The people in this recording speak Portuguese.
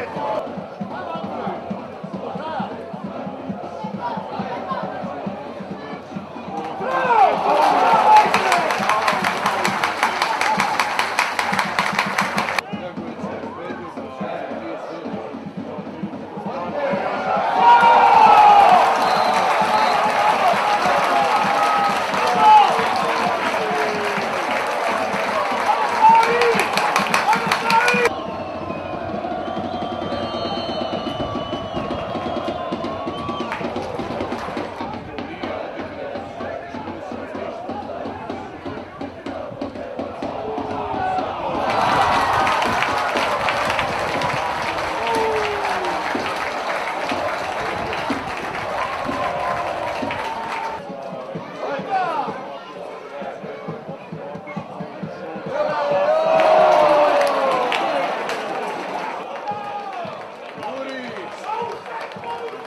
Good.